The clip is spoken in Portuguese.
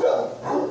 Não, não.